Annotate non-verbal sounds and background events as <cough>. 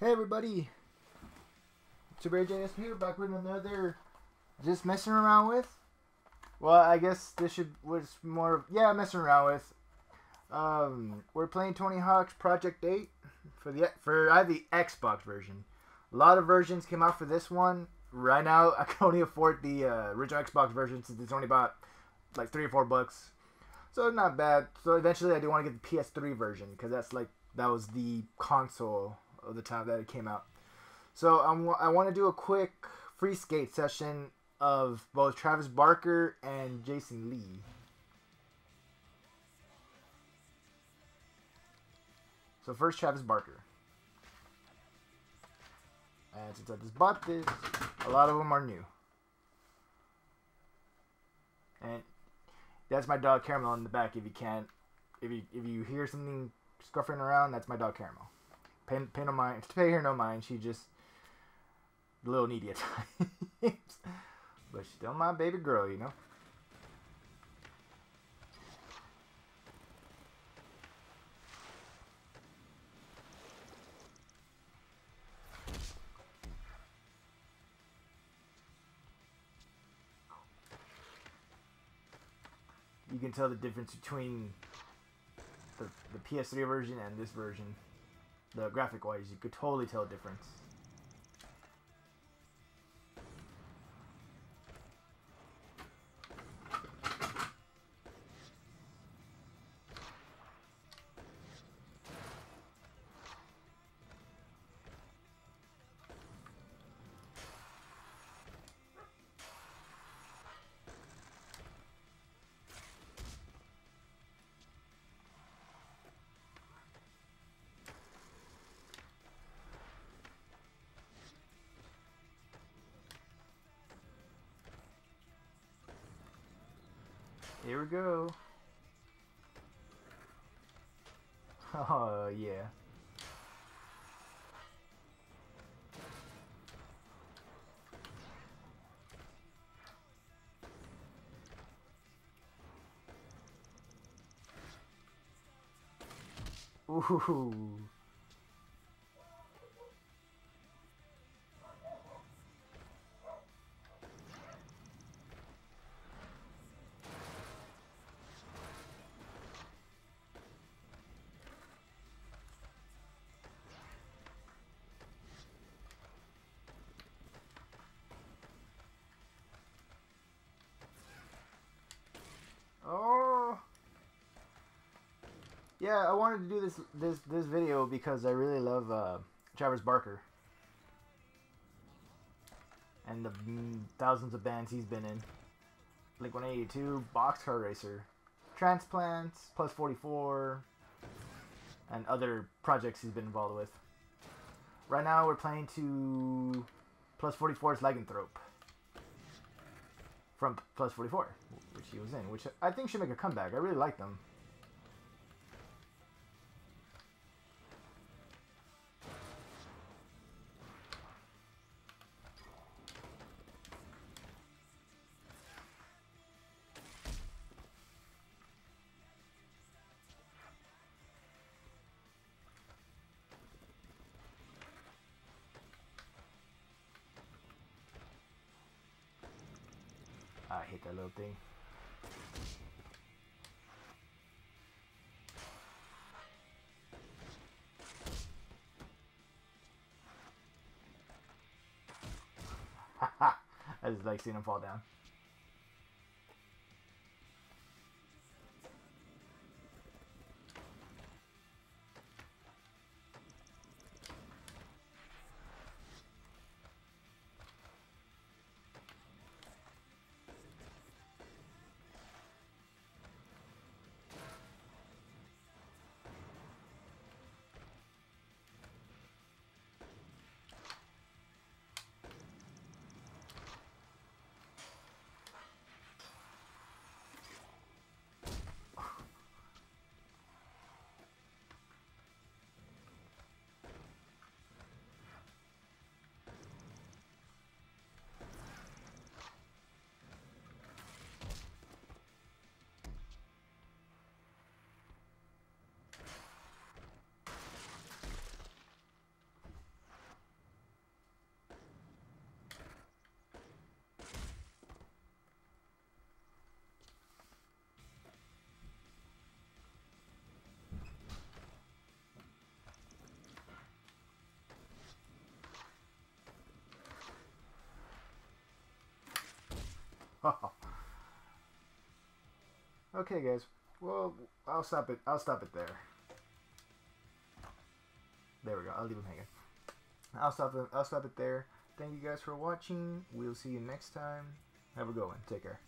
Hey everybody, Super AJS here, back with another just messing around with. Well, I guess this should was more yeah messing around with. Um, we're playing Tony Hawk's Project Eight for the for I have the Xbox version. A lot of versions came out for this one. Right now, <laughs> I can only afford the uh, original Xbox version since it's only about like three or four bucks. So not bad. So eventually, I do want to get the PS3 version because that's like that was the console of the time that it came out. So I'm, I want to do a quick free skate session of both Travis Barker and Jason Lee. So first, Travis Barker. And since I just bought this, a lot of them are new. And that's my dog Caramel in the back. If you can't, if you if you hear something scuffling around, that's my dog Caramel. Mind. Pay her no mind. She just a little needy at <laughs> times, but she's still my baby girl, you know. you can tell the difference between the, the PS3 version and this version. The graphic wise, you could totally tell a difference. Here we go. <laughs> Oh, yeah. Ooh. Yeah, I wanted to do this this this video because I really love uh, Travis Barker and the mm, thousands of bands he's been in. Blink 182, Boxcar Racer, Transplants, Plus 44, and other projects he's been involved with. Right now, we're playing to Plus 44's Lycanthrope from Plus 44, which he was in, which I think should make a comeback. I really like them. I hate that little thing. <laughs> I just like seeing him fall down. <laughs> okay, guys. Well, I'll stop it. I'll stop it there. There we go. I'll leave him hanging. I'll stop it. I'll stop it there. Thank you guys for watching. We'll see you next time. Have a good one. Take care.